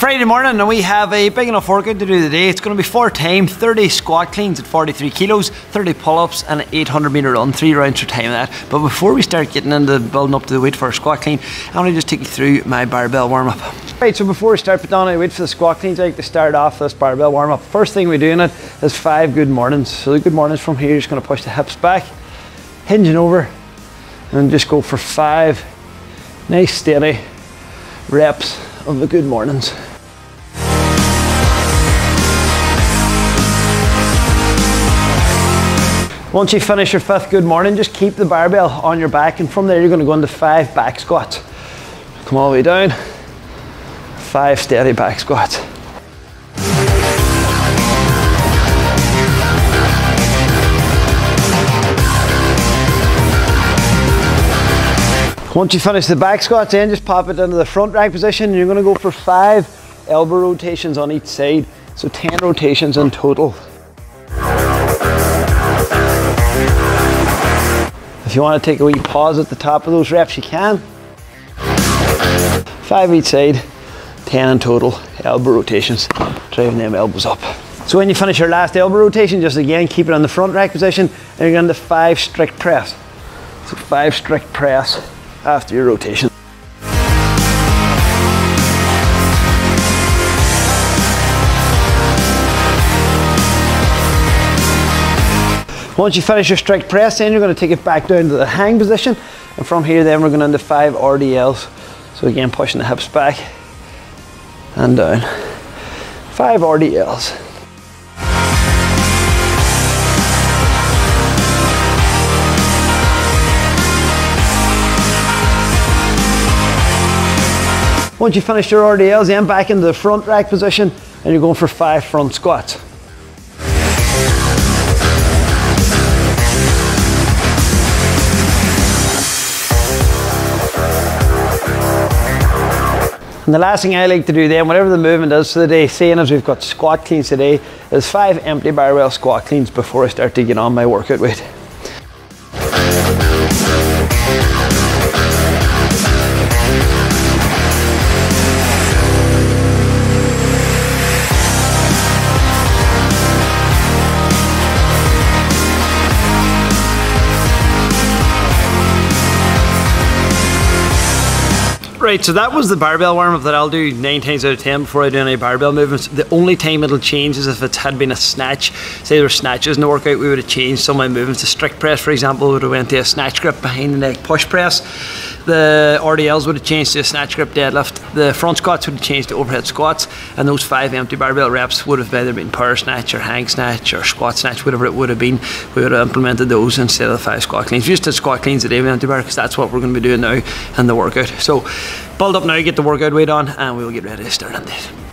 Friday morning and we have a big enough workout to do today. It's going to be four time, 30 squat cleans at 43 kilos, 30 pull-ups and an 800 metre run, three rounds for time that. But before we start getting into building up to the weight for a squat clean, I want to just take you through my barbell warm-up. Right, so before we start putting on a weight for the squat cleans, I like to start off this barbell warm-up. First thing we do in it is five good mornings. So the good mornings from here, just going to push the hips back, hinging over, and just go for five nice steady reps of the good mornings. Once you finish your fifth good morning, just keep the barbell on your back and from there you're going to go into five back squats. Come all the way down, five steady back squats. Once you finish the back squats then just pop it into the front rack position. And you're going to go for five elbow rotations on each side. So 10 rotations in total. If you want to take a wee pause at the top of those reps, you can. Five each side, 10 in total, elbow rotations, driving them elbows up. So when you finish your last elbow rotation, just again, keep it on the front rack position, and you're going to five strict press. So five strict press after your rotation. Once you finish your strict press then you're going to take it back down to the hang position and from here then we're going into five RDLs. So again pushing the hips back and down. Five RDLs. Once you finish your RDLs, then back into the front rack position and you're going for five front squats. And the last thing I like to do then, whatever the movement is for the day, seeing as we've got squat cleans today, is five empty barbell squat cleans before I start to get on my workout weight. Right, so that was the barbell warm up that I'll do nine times out of ten before I do any barbell movements. The only time it'll change is if it had been a snatch. Say there were snatches in the workout, we would have changed some of my movements. The strict press, for example, would have went to a snatch grip behind the neck push press. The RDLs would have changed to a snatch grip deadlift. The front squats would have changed to overhead squats, and those five empty barbell reps would have either been power snatch or hang snatch or squat snatch, whatever it would have been. We would have implemented those instead of the five squat cleans. We just did squat cleans today with empty bar because that's what we're going to be doing now in the workout. So build up now, get the workout weight on, and we will get ready to start on this.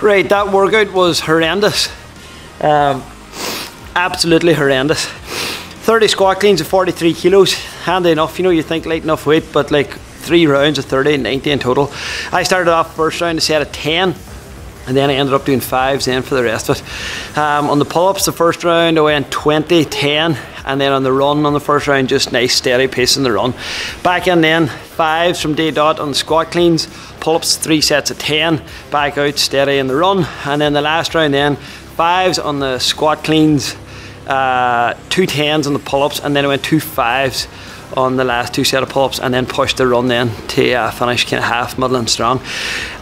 Right, that workout was horrendous. Um, absolutely horrendous. 30 squat cleans of 43 kilos, handy enough. You know, you think light enough weight, but like three rounds of 30 and 90 in total. I started off first round a set of 10 and then I ended up doing fives then for the rest of it. Um, on the pull-ups, the first round I went 20, 10, and then on the run on the first round, just nice steady pace in the run. Back in then, fives from day dot on the squat cleans, pull-ups three sets of 10, back out steady in the run, and then the last round then, fives on the squat cleans, uh, two tens on the pull-ups, and then I went two fives on the last two set of pull-ups and then pushed the run then to uh, finish kind of half middle and strong.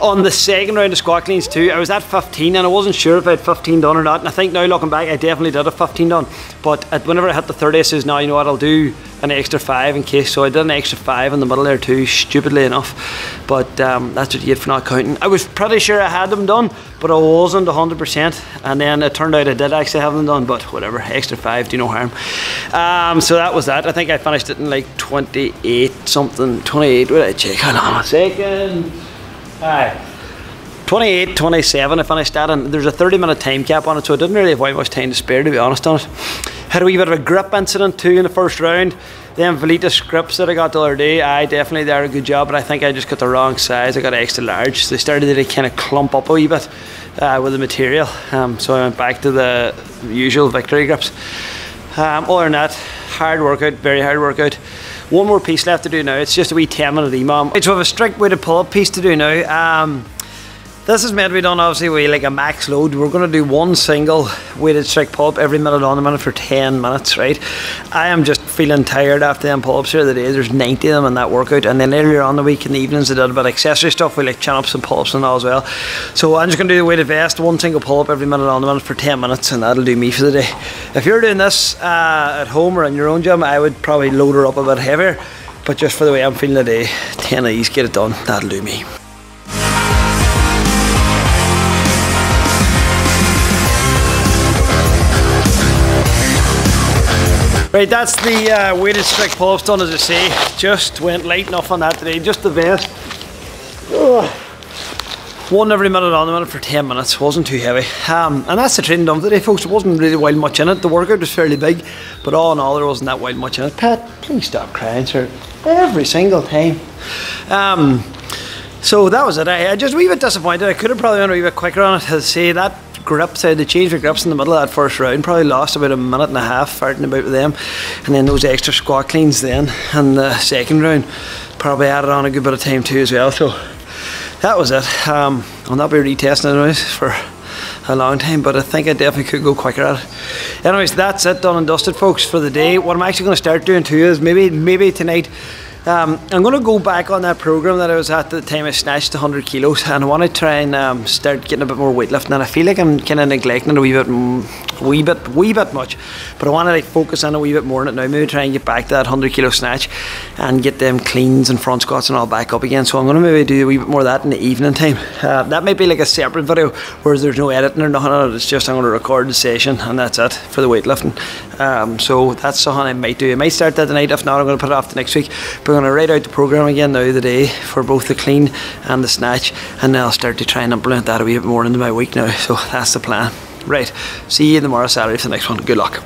On the second round of squat cleans too, I was at 15 and I wasn't sure if I had 15 done or not. And I think now looking back, I definitely did a 15 done. But whenever I hit the 30, I says, now you know what, I'll do an extra five in case. So I did an extra five in the middle there too, stupidly enough. But um, that's what you get for not counting. I was pretty sure I had them done, but I wasn't 100%. And then it turned out I did actually have them done, but whatever, extra five, do no harm. Um, so that was that. I think I finished it in like 28 something, 28. Wait, I check? Hold on a second. Alright. 28, 27, I finished that, and there's a 30 minute time cap on it, so I didn't really have much time to spare, to be honest on it. Had a wee bit of a grip incident too in the first round. Then Velites grips that I got the other day, I definitely did a good job, but I think I just got the wrong size. I got extra large, so they started to kind of clump up a wee bit uh, with the material. Um, so I went back to the usual victory grips. Um, other than that, hard workout, very hard workout. One more piece left to do now. It's just a wee 10 minute EMOM. So I have a strict weighted pull up piece to do now. Um, this is meant to be done obviously with like a max load. We're going to do one single weighted strict pull up every minute on the minute for 10 minutes, right? I am just feeling tired after them pull ups here the day. There's 90 of them in that workout. And then earlier on the week in the evenings, I did a bit of accessory stuff with like chin ups and pull ups and all as well. So I'm just going to do the weighted vest, one single pull up every minute on the minute for 10 minutes, and that'll do me for the day. If you're doing this uh, at home or in your own gym, I would probably load her up a bit heavier. But just for the way I'm feeling today, 10 of these, get it done, that'll do me. Right, that's the uh, weighted strict pull-ups done as I say. Just went light enough on that today, just the. Ugh. One every minute on the minute for 10 minutes, wasn't too heavy. Um, and that's the training done today, folks. It wasn't really wild much in it. The workout was fairly big, but all in all, there wasn't that wild much in it. Pat, please stop crying, sir. Every single time. Um, so that was it. I, I just a wee bit disappointed. I could have probably been a wee bit quicker on it. To say that grips. Had to change the grips in the middle of that first round. Probably lost about a minute and a half farting about with them. And then those extra squat cleans then. And the second round probably added on a good bit of time too as well. So that was it. Um, I'll not be retesting it anyways for a long time, but I think I definitely could go quicker at it. Anyways, that's it done and dusted, folks, for the day. What I'm actually going to start doing too is maybe maybe tonight um, I'm going to go back on that program that I was at at the time I snatched 100 kilos, and I want to try and um, start getting a bit more weightlifting. And I feel like I'm kind of neglecting it a wee bit, wee bit, wee bit much. But I want to like focus on a wee bit more on it now. Maybe try and get back to that 100 kilo snatch, and get them cleans and front squats and all back up again. So I'm going to maybe do a wee bit more of that in the evening time. Uh, that might be like a separate video, where there's no editing or nothing on it. It's just I'm going to record the session, and that's it for the weightlifting. Um, so that's something I might do. I might start that tonight. If not, I'm going to put it off the next week. But I'm going to write out the program again now the day for both the clean and the snatch, and then I'll start to try and implement that a wee bit more into my week now. So that's the plan. Right. See you in tomorrow Saturday for the next one. Good luck.